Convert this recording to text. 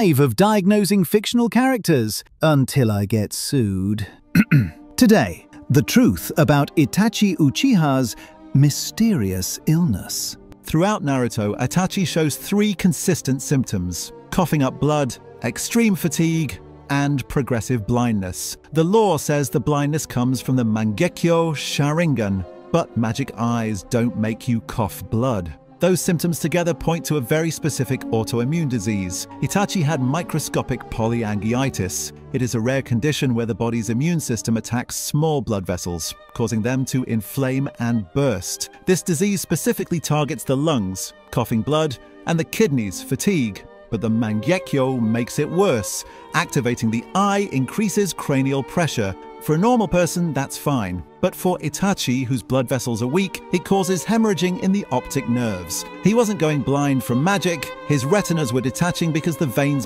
of diagnosing fictional characters until I get sued. Today, the truth about Itachi Uchiha's mysterious illness. Throughout Naruto, Itachi shows three consistent symptoms coughing up blood, extreme fatigue, and progressive blindness. The lore says the blindness comes from the Mangekyo Sharingan, but magic eyes don't make you cough blood. Those symptoms together point to a very specific autoimmune disease. Itachi had microscopic polyangiitis. It is a rare condition where the body's immune system attacks small blood vessels, causing them to inflame and burst. This disease specifically targets the lungs, coughing blood, and the kidneys, fatigue. But the Mangekyo makes it worse. Activating the eye increases cranial pressure, for a normal person, that's fine. But for Itachi, whose blood vessels are weak, it causes hemorrhaging in the optic nerves. He wasn't going blind from magic, his retinas were detaching because the veins